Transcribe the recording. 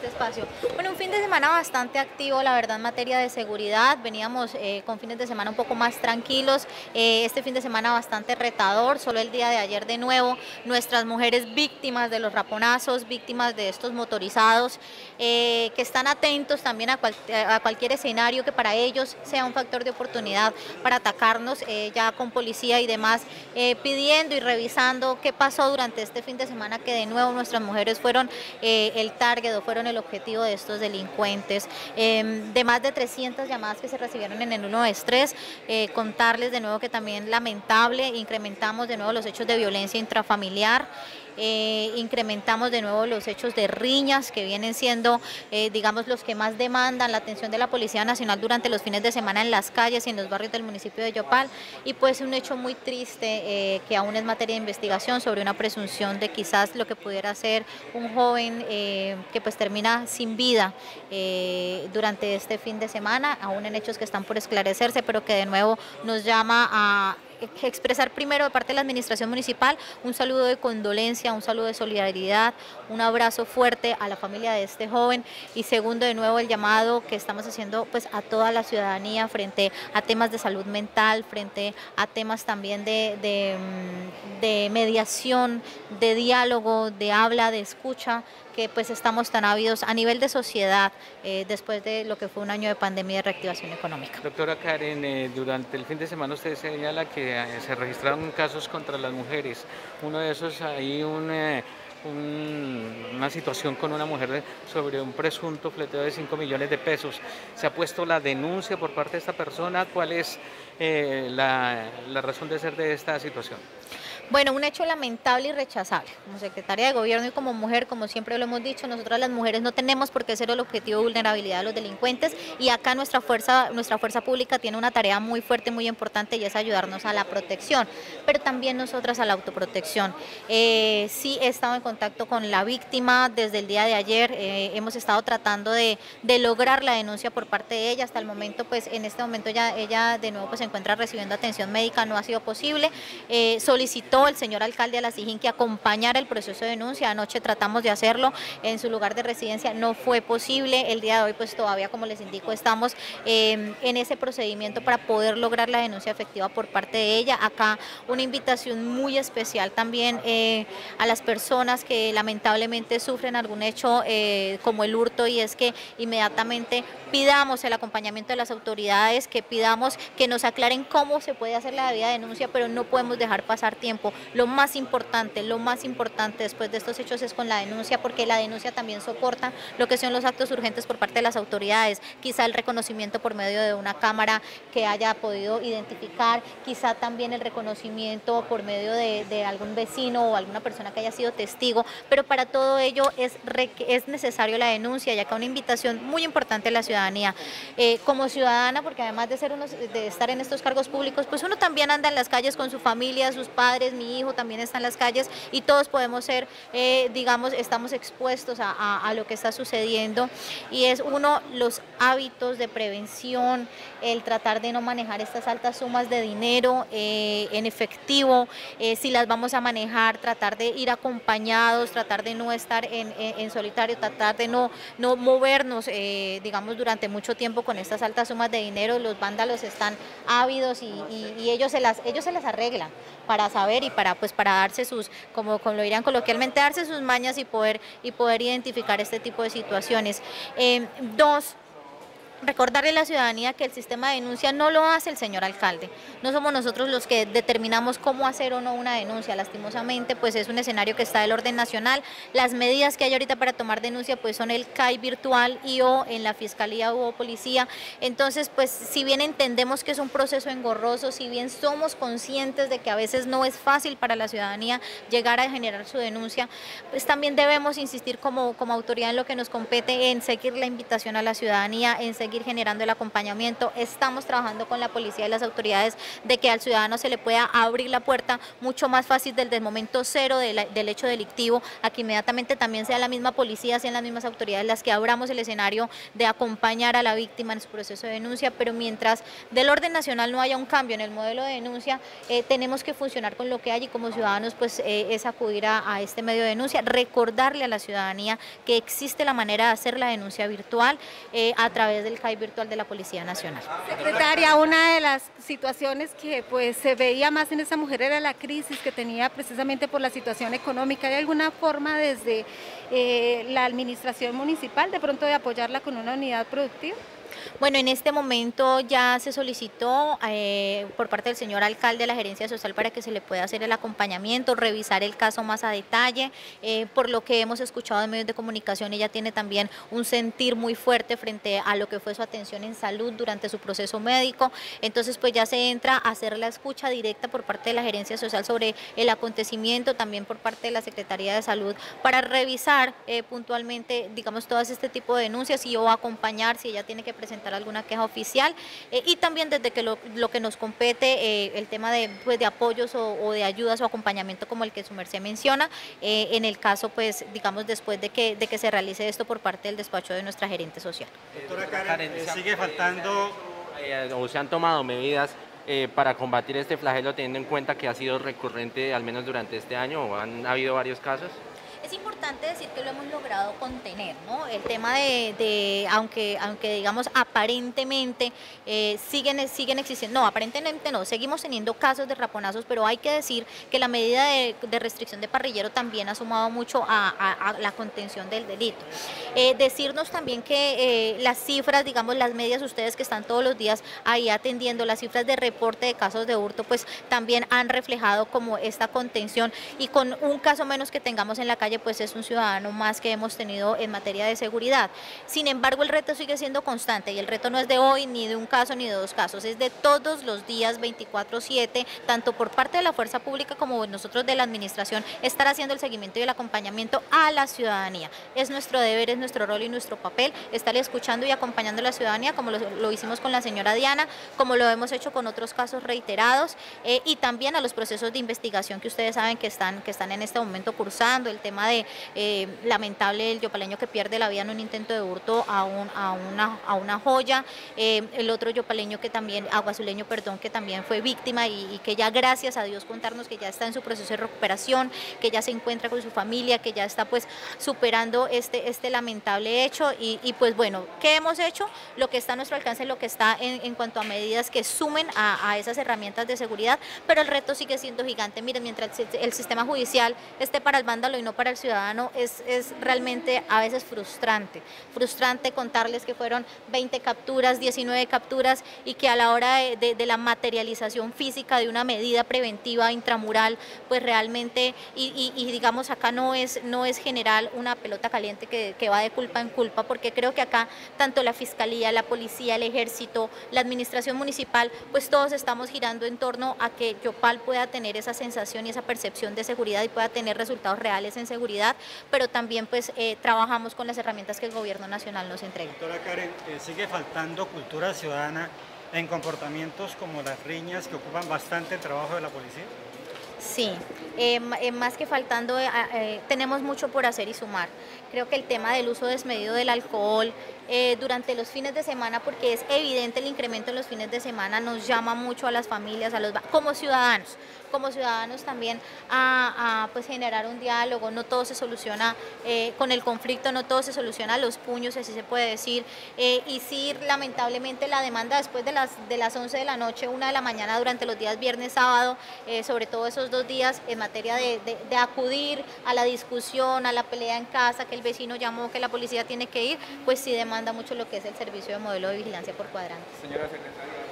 este espacio. Bueno, un fin de semana bastante activo, la verdad, en materia de seguridad. Veníamos eh, con fines de semana un poco más tranquilos. Eh, este fin de semana bastante retador. Solo el día de ayer, de nuevo, nuestras mujeres víctimas de los raponazos, víctimas de estos motorizados, eh, que están atentos también a, a, cualquier escenario que para ellos sea un factor de oportunidad para atacarnos, ya con policía y demás, pidiendo y revisando qué pasó durante este fin de semana, que de nuevo nuestras mujeres fueron el target o fueron el objetivo de estos delincuentes. Em, de más de 300 llamadas que se recibieron en el 1 estrés, eh, contarles de nuevo que también lamentable, incrementamos de nuevo los hechos de violencia intrafamiliar. Eh, incrementamos de nuevo los hechos de riñas que vienen siendo, eh, digamos, los que más demandan la atención de la Policía Nacional durante los fines de semana en las calles y en los barrios del municipio de Yopal. Y pues un hecho muy triste eh, que aún es materia de investigación sobre una presunción de quizás lo que pudiera ser un joven que pues termina sin vida durante este fin de semana, aún en hechos que están por esclarecerse, pero que de nuevo nos llama a expresar primero de parte de la administración municipal un saludo de condolencia, un saludo de solidaridad, un abrazo fuerte a la familia de este joven y segundo de nuevo el llamado que estamos haciendo pues a toda la ciudadanía frente a temas de salud mental, frente a temas también de, de, mm, mediación, de diálogo, de habla, de escucha que pues estamos tan ávidos a nivel de sociedad eh, después de lo que fue un año de pandemia y de reactivación económica. Doctora Karen, eh, durante el fin de semana usted señala que eh, se registraron casos contra las mujeres. Uno de esos hay un... una situación con una mujer sobre un presunto fleteo de 5 millones de pesos. ¿Se ha puesto la denuncia por parte de esta persona? ¿Cuál es la, la razón de ser de esta situación? Bueno, un hecho lamentable y rechazable. Como secretaria de gobierno y como mujer, como siempre lo hemos dicho, nosotras las mujeres no tenemos por qué ser el objetivo de vulnerabilidad de los delincuentes y acá nuestra fuerza, nuestra fuerza pública tiene una tarea muy fuerte, muy importante y es ayudarnos a la protección, pero también nosotras a la autoprotección. Eh, sí he estado en contacto con la víctima desde el día de ayer, eh, hemos estado tratando de, lograr la denuncia por parte de ella, hasta el momento pues en este momento ya ella de nuevo pues se encuentra recibiendo atención médica, no ha sido posible, eh, solicitó el señor alcalde a la SIGIN que acompañara el proceso de denuncia. Anoche tratamos de hacerlo en su lugar de residencia, no fue posible. El día de hoy pues todavía, como les indico, estamos em, en ese procedimiento para poder lograr la denuncia efectiva por parte de ella. Acá una invitación muy especial también eh, a las personas que lamentablemente sufren algún hecho eh, como el hurto y es que inmediatamente pidamos el acompañamiento de las autoridades, que pidamos que nos aclaren cómo se puede hacer la debida denuncia, pero no podemos dejar pasar tiempo. Lo más importante, lo más importante después de estos hechos es con la denuncia, porque la denuncia también soporta lo que son los actos urgentes por parte de las autoridades, quizá el reconocimiento por medio de una cámara que haya podido identificar, quizá también el reconocimiento por medio de, algún vecino o alguna persona que haya sido testigo, pero para todo ello es, es necesario la denuncia, ya que una invitación muy importante a la ciudadanía. Eh, como ciudadana, porque además de, ser unos, de estar en estos cargos públicos, pues uno también anda en las calles con su familia, sus padres, mi hijo también está en las calles y todos podemos ser, eh, digamos, estamos expuestos a, lo que está sucediendo. Y es uno, los hábitos de prevención, el tratar de no manejar estas altas sumas de dinero eh, en efectivo, eh, si las vamos a manejar, tratar de ir acompañados, tratar de no estar en, solitario, tratar de no, no movernos, digamos, durante mucho tiempo con estas altas sumas de dinero, los vándalos están ávidos y, ellos, se las, ellos se las arreglan para saber y para, pues, para darse sus, como, como lo dirían coloquialmente, darse sus mañas y poder, y poder identificar este tipo de situaciones. Eh, dos, recordarle a la ciudadanía que el sistema de denuncia no lo hace el señor alcalde. No somos nosotros los que determinamos cómo hacer o no una denuncia. Lastimosamente, pues es un escenario que está del orden nacional. Las medidas que hay ahorita para tomar denuncia pues son el CAI virtual y o en la fiscalía o policía. Entonces, pues si bien entendemos que es un proceso engorroso, si bien somos conscientes de que a veces no es fácil para la ciudadanía llegar a generar su denuncia, pues también debemos insistir como, como autoridad en lo que nos compete en seguir la invitación a la ciudadanía, en seguir seguir generando el acompañamiento. Estamos trabajando con la policía y las autoridades de que al ciudadano se le pueda abrir la puerta mucho más fácil desde el momento cero del hecho delictivo, a que inmediatamente también sea la misma policía, sean las mismas autoridades las que abramos el escenario de acompañar a la víctima en su proceso de denuncia, pero mientras del orden nacional no haya un cambio en el modelo de denuncia, eh, tenemos que funcionar con lo que hay y como ciudadanos pues eh, es acudir a, este medio de denuncia, recordarle a la ciudadanía que existe la manera de hacer la denuncia virtual eh, a través del Virtual de la Policía Nacional. Secretaria, una de las situaciones que pues se veía más en esa mujer era la crisis que tenía precisamente por la situación económica. ¿Hay alguna forma desde la administración municipal de pronto de apoyarla con una unidad productiva? Bueno, en este momento ya se solicitó eh, por parte del señor alcalde de la gerencia social para que se le pueda hacer el acompañamiento, revisar el caso más a detalle. Eh, por lo que hemos escuchado en medios de comunicación, ella tiene también un sentir muy fuerte frente a lo que fue su atención en salud durante su proceso médico. Entonces, pues ya se entra a hacer la escucha directa por parte de la gerencia social sobre el acontecimiento, también por parte de la Secretaría de Salud, para revisar eh, puntualmente, digamos, todas este tipo de denuncias y o acompañar si ella tiene que presentar alguna queja oficial eh, y también desde que lo, que nos compete eh, el tema de, pues, de apoyos o, de ayudas o acompañamiento como el que su merced menciona, eh, en el caso pues digamos después de que, de que se realice esto por parte del despacho de nuestra gerente social. Doctora Karen, sigue faltando o se han tomado medidas para combatir este flagelo teniendo en cuenta que ha sido recurrente al menos durante este año o han habido varios casos? Importante decir que lo hemos logrado contener, ¿no? El tema de, aunque, aunque digamos aparentemente eh, siguen, siguen existiendo, no, aparentemente no, seguimos teniendo casos de raponazos, pero hay que decir que la medida de, restricción de parrillero también ha sumado mucho a, la contención del delito. Eh, decirnos también que eh, las cifras, digamos, las medias, ustedes que están todos los días ahí atendiendo, las cifras de reporte de casos de hurto, pues también han reflejado como esta contención y con un caso menos que tengamos en la calle, pues es un ciudadano más que hemos tenido en materia de seguridad. Sin embargo, el reto sigue siendo constante y el reto no es de hoy, ni de un caso, ni de dos casos, es de todos los días 24/7, tanto por parte de la fuerza pública como nosotros de la administración, estar haciendo el seguimiento y el acompañamiento a la ciudadanía. Es nuestro deber, es nuestro rol y nuestro papel estar escuchando y acompañando a la ciudadanía, como lo, hicimos con la señora Diana, como lo hemos hecho con otros casos reiterados, eh, y también a los procesos de investigación que ustedes saben que están, que están en este momento cursando, el tema de eh, lamentable el yopaleño que pierde la vida en un intento de hurto a, a, una, a una joya, eh, el otro yopaleño que también, aguazuleño, perdón, que también fue víctima y, que ya gracias a Dios contarnos que ya está en su proceso de recuperación, que ya se encuentra con su familia, que ya está pues superando este, este lamentable hecho y, pues bueno, ¿qué hemos hecho? Lo que está a nuestro alcance, lo que está en, cuanto a medidas que sumen a, esas herramientas de seguridad, pero el reto sigue siendo gigante. Miren, mientras el sistema judicial esté para el vándalo y no para el ciudadano es, realmente a veces frustrante. Frustrante contarles que fueron 20 capturas, 19 capturas y que a la hora de, la materialización física de una medida preventiva intramural, pues realmente, y, digamos acá no es, no es general una pelota caliente que, que va de culpa en culpa, porque creo que acá tanto la Fiscalía, la Policía, el Ejército, la Administración Municipal, pues todos estamos girando en torno a que Yopal pueda tener esa sensación y esa percepción de seguridad y pueda tener resultados reales en seguridad, pero también pues eh, trabajamos con las herramientas que el gobierno nacional nos entrega. Doctora Karen, eh, sigue faltando cultura ciudadana en comportamientos como las riñas que ocupan bastante el trabajo de la policía. Sí, em, em, más que faltando, eh, tenemos mucho por hacer y sumar. Creo que el tema del uso desmedido del alcohol durante los fines de semana, porque es evidente el incremento en los fines de semana, nos llama mucho a las familias, a los como ciudadanos como ciudadanos también a, pues generar un diálogo, no todo se soluciona eh, con el conflicto, no todo se soluciona a los puños, así se puede decir, eh, y sí, lamentablemente la demanda después de las, de las 11 de la noche, una de la mañana durante los días viernes, sábado, eh, sobre todo esos dos días en materia de, acudir a la discusión, a la pelea en casa, que el vecino llamó, que la policía tiene que ir, pues sí demanda mucho lo que es el servicio de modelo de vigilancia por cuadrante. Señora secretaria.